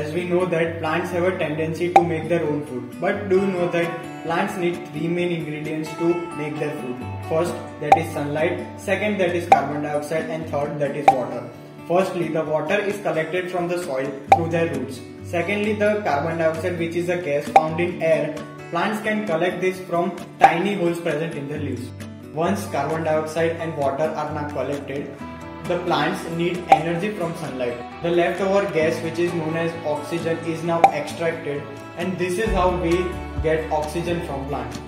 as we know that plants have a tendency to make their own food. But do you know that plants need three main ingredients to make their food? First, that is sunlight. Second, that is carbon dioxide. And third, that is water. Firstly, the water is collected from the soil through their roots. Secondly, the carbon dioxide, which is a gas found in air, plants can collect this from tiny holes present in the leaves. Once carbon dioxide and water are now collected, the plants need energy from sunlight. The leftover gas which is known as oxygen is now extracted and this is how we get oxygen from plants.